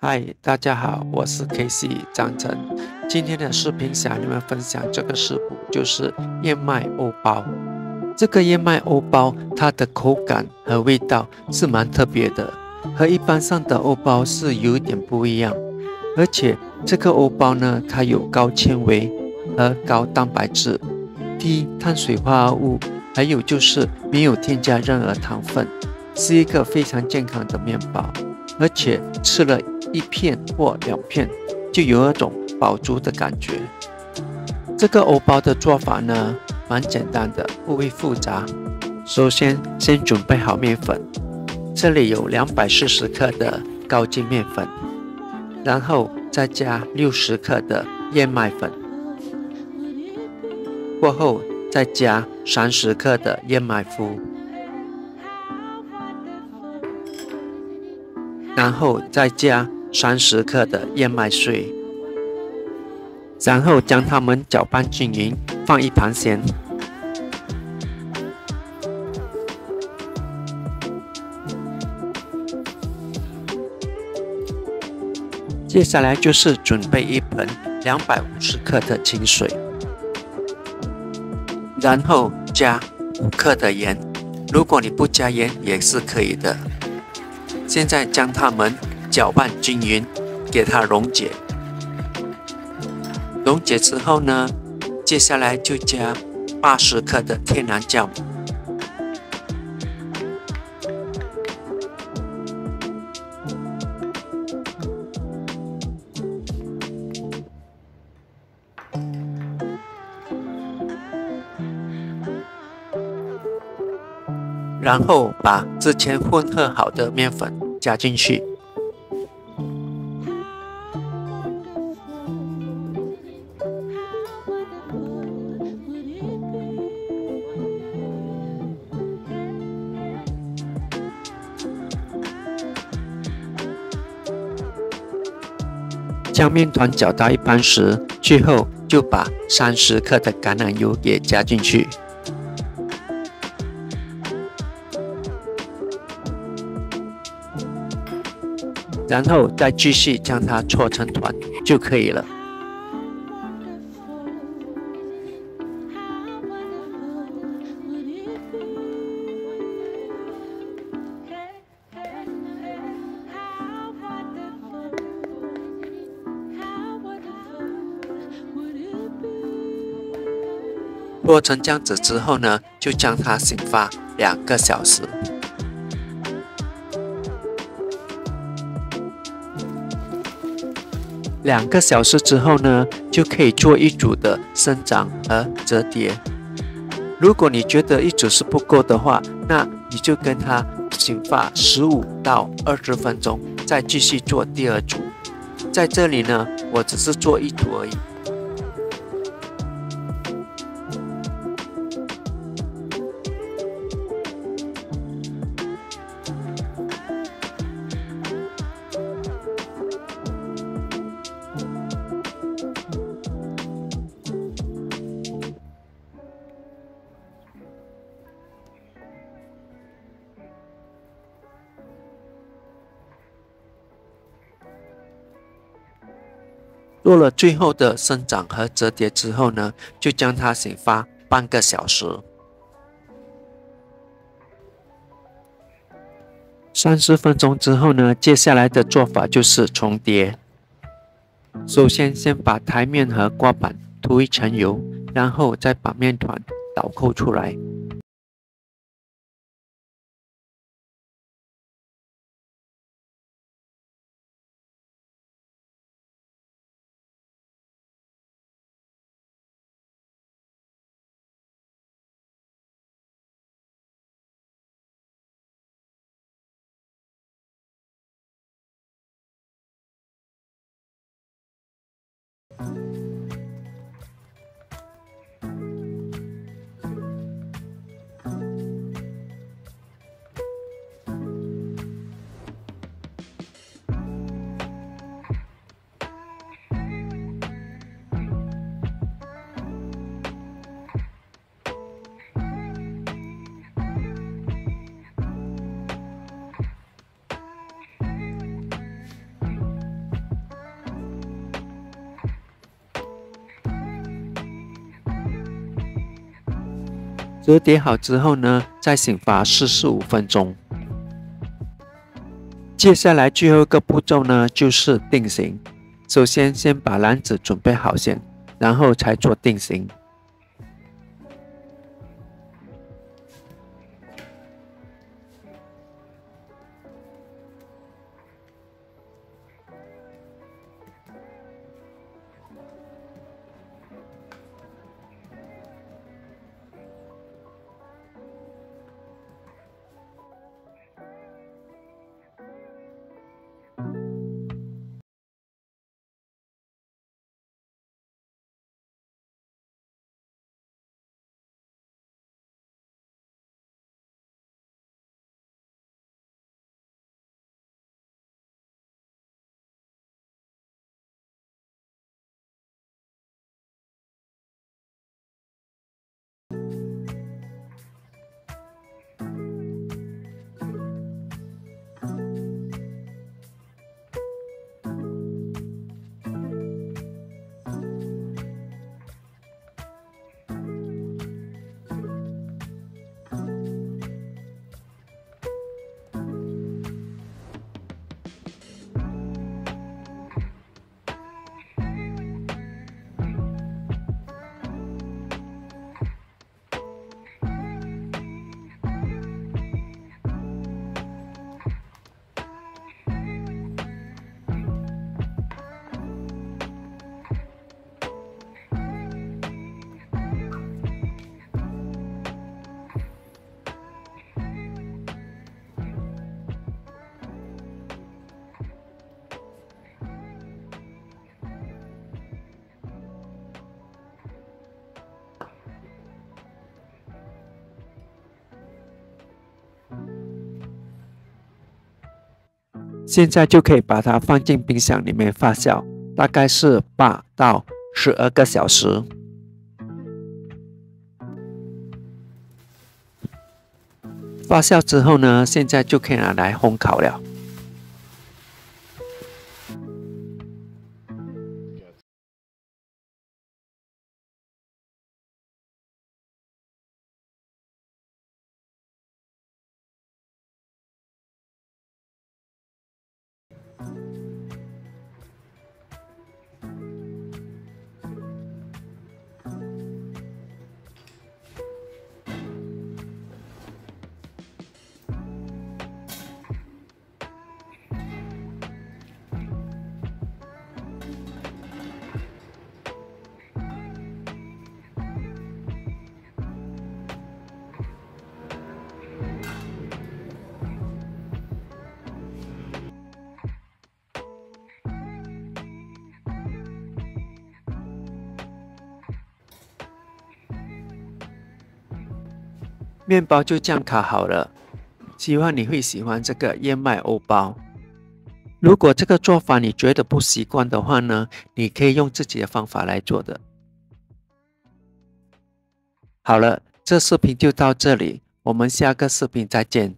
嗨，大家好，我是 K C 张晨。今天的视频想你们分享这个食谱，就是燕麦欧包。这个燕麦欧包，它的口感和味道是蛮特别的，和一般上的欧包是有点不一样。而且这个欧包呢，它有高纤维和高蛋白质，低碳水化合物，还有就是没有添加任何糖分，是一个非常健康的面包。而且吃了一片或两片，就有一种饱足的感觉。这个欧包的做法呢，蛮简单的，不会复杂。首先，先准备好面粉，这里有两百四十克的高筋面粉，然后再加六十克的燕麦粉，过后再加三十克的燕麦麸。然后再加三十克的燕麦碎，然后将它们搅拌均匀，放一旁先。接下来就是准备一盆两百五十克的清水，然后加五克的盐。如果你不加盐也是可以的。现在将它们搅拌均匀，给它溶解。溶解之后呢，接下来就加八十克的天然酵母，然后把之前混合好的面粉加进去，将面团搅到一般时，最后就把三十克的橄榄油也加进去。然后再继续将它搓成团就可以了。做成这样子之后呢，就将它醒发两个小时。两个小时之后呢，就可以做一组的生长和折叠。如果你觉得一组是不够的话，那你就跟它醒发十五到二十分钟，再继续做第二组。在这里呢，我只是做一组而已。做了最后的生长和折叠之后呢，就将它醒发半个小时。三十分钟之后呢，接下来的做法就是重叠。首先，先把台面和刮板涂一层油，然后再把面团倒扣出来。折叠好之后呢，再醒发四十五分钟。接下来最后一个步骤呢，就是定型。首先，先把篮子准备好先，然后才做定型。现在就可以把它放进冰箱里面发酵，大概是八到十二个小时。发酵之后呢，现在就可以拿来烘烤了。面包就这样烤好了，希望你会喜欢这个燕麦欧包。如果这个做法你觉得不习惯的话呢，你可以用自己的方法来做的。好了，这视频就到这里，我们下个视频再见。